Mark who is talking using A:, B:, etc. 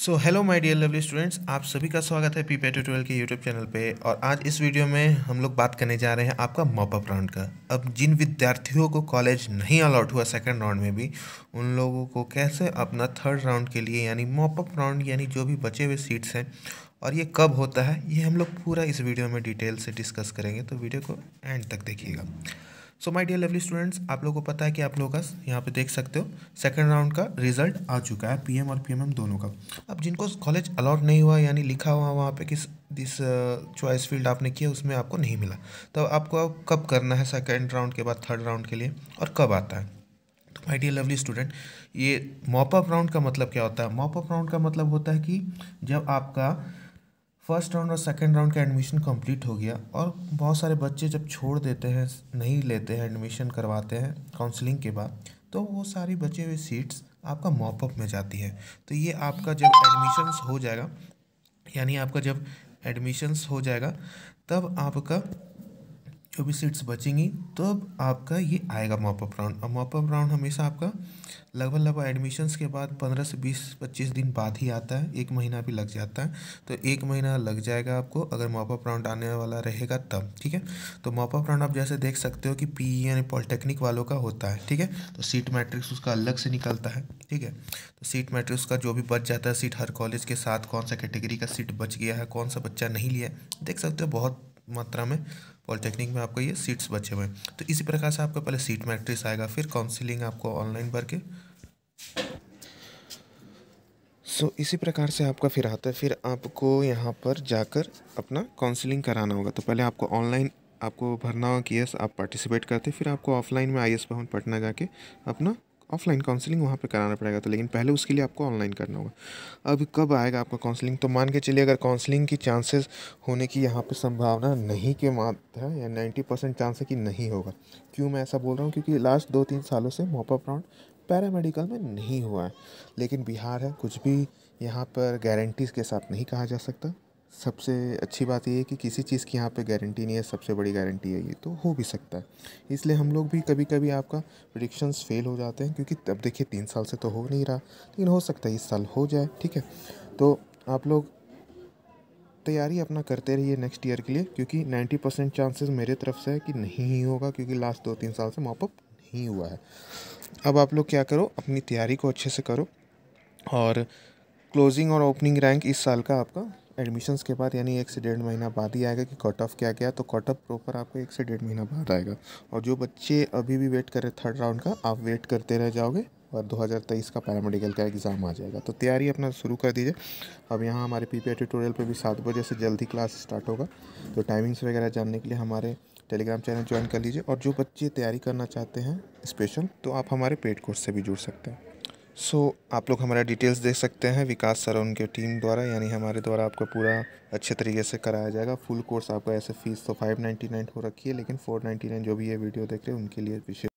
A: So hello my dear lovely students आप सभी का स्वागत है पी पीपे ट्यूटोरियल के यूट्यूब चैनल पे। और आज इस वीडियो में हम लोग बात करने जा रहे हैं आपका मॉपअप राउंड का। अब जिन विद्यार्थियों को कॉलेज नहीं अलॉट हुआ सेकंड राउंड में भी, उन लोगों को कैसे अपना थर्ड राउंड के लिए, यानी मॉपअप राउंड यानी जो भी बचे हुए सीट्स हैं, और ये कब होता है, ये हम लोग पूरा इस वीडियो में डिटेल से डिस्कस करेंगे। तो वीडियो को एंड तक देखिएगा। So my dear lovely students आप लोगों को पता है कि आप लोग का यहाँ पे देख सकते हो सेकंड राउंड का रिज़ल्ट आ चुका है पीएम और पीएमएम दोनों का। अब जिनको कॉलेज अलॉट नहीं हुआ, यानी लिखा हुआ वहाँ पे किस जिस चॉइस फ़ील्ड आपने किया, उसमें आपको नहीं मिला। तो आपको अब कब करना है सेकेंड राउंड के बाद थर्ड राउंड के लिए, और कब आता है? तो माय डियर लवली स्टूडेंट ये मॉपअप राउंड का मतलब क्या होता है? मॉपअप राउंड का मतलब होता है कि जब आपका फ़र्स्ट राउंड और सेकेंड राउंड का एडमिशन कंप्लीट हो गया और बहुत सारे बच्चे जब छोड़ देते हैं, नहीं लेते हैं, एडमिशन करवाते हैं काउंसलिंग के बाद तो वो सारी बचे हुए सीट्स आपका मॉपअप में जाती है। तो ये आपका जब एडमिशन्स हो जाएगा, यानी आपका जब एडमिशन्स हो जाएगा, तब आपका जो भी सीट्स बचेंगी तो अब आपका ये आएगा मॉपअप राउंड और मॉपअप राउंड हमेशा आपका लगभग लगभग एडमिशन्स के बाद पंद्रह से बीस, पच्चीस दिन बाद ही आता है। एक महीना भी लग जाता है। तो एक महीना लग जाएगा आपको, अगर मॉपअप राउंड आने वाला रहेगा तब, ठीक है? तो मॉपअप राउंड आप जैसे देख सकते हो कि पी e यानी पॉलिटेक्निक वालों का होता है, ठीक है? तो सीट मैट्रिक्स उसका अलग से निकलता है, ठीक है? तो सीट मैट्रिक्स का जो भी बच जाता है सीट हर कॉलेज के साथ कौन सा कैटेगरी का सीट बच गया है, कौन सा बच्चा नहीं लिया देख सकते हो बहुत मात्रा में पॉलिटेक्निक में आपको ये सीट्स बचे हुए हैं। तो इसी प्रकार से आपका पहले सीट मैट्रिक्स आएगा फिर काउंसिलिंग आपको ऑनलाइन भर के सो so, इसी प्रकार से आपका फिर आता है फिर आपको यहाँ पर जाकर अपना काउंसलिंग कराना होगा। तो पहले आपको ऑनलाइन आपको भरना होगा कि यस आप पार्टिसिपेट करते फिर आपको ऑफलाइन में आई एस भवन पटना जाके अपना ऑफलाइन काउंसलिंग वहाँ पे कराना पड़ेगा तो लेकिन पहले उसके लिए आपको ऑनलाइन करना होगा। अब कब आएगा आपका काउंसलिंग? तो मान के चलिए, अगर काउंसलिंग की चांसेस होने की यहाँ पे संभावना नहीं के मात्र है, या नाइन्टी परसेंट चांस है कि नहीं होगा। क्यों मैं ऐसा बोल रहा हूँ? क्योंकि लास्ट दो तीन सालों से मॉपअप राउंड पैरामेडिकल में नहीं हुआ है। लेकिन बिहार है, कुछ भी यहाँ पर गारंटीज़ के साथ नहीं कहा जा सकता। सबसे अच्छी बात ये है कि किसी चीज़ की यहाँ पे गारंटी नहीं है, सबसे बड़ी गारंटी है ये तो हो भी सकता है। इसलिए हम लोग भी कभी कभी आपका प्रडिक्शंस फेल हो जाते हैं, क्योंकि तब देखिए तीन साल से तो हो नहीं रहा, लेकिन हो सकता है इस साल हो जाए, ठीक है? तो आप लोग तैयारी अपना करते रहिए नेक्स्ट ईयर के लिए, क्योंकि नाइन्टी परसेंट चांसेस मेरे तरफ़ से है कि नहीं ही होगा, क्योंकि लास्ट दो तीन साल से मॉपअप नहीं हुआ है। अब आप लोग क्या करो, अपनी तैयारी को अच्छे से करो, और क्लोजिंग और ओपनिंग रैंक इस साल का आपका एडमिशन्स के बाद, यानी एक से डेढ़ महीना बाद ही आएगा कि कट ऑफ़ क्या गया तो कट ऑफ़ प्रॉपर आपको एक से डेढ़ महीना बाद आएगा। और जो बच्चे अभी भी वेट कर रहे थर्ड राउंड का, आप वेट करते रह जाओगे और 2023 का पैरामेडिकल का एग्ज़ाम आ जाएगा। तो तैयारी अपना शुरू कर दीजिए। अब यहाँ हमारे पी ट्यूटोरियल पर भी सात बजे से जल्दी क्लास स्टार्ट होगा। तो टाइमिंग्स वगैरह जानने के लिए हमारे टेलीग्राम चैनल ज्वाइन कर लीजिए। और जो बच्चे तैयारी करना चाहते हैं स्पेशल तो आप हमारे पेड कोर्स से भी जुड़ सकते हैं। सो so, आप लोग हमारा डिटेल्स देख सकते हैं विकास सर उनके टीम द्वारा यानी हमारे द्वारा आपको पूरा अच्छे तरीके से कराया जाएगा। फुल कोर्स आपका ऐसे फ़ीस तो फाइव नाइन्टी नाइन हो रखी है लेकिन फोर नाइन्टी नाइन जो भी ये वीडियो देख रहे हैं उनके लिए विशेष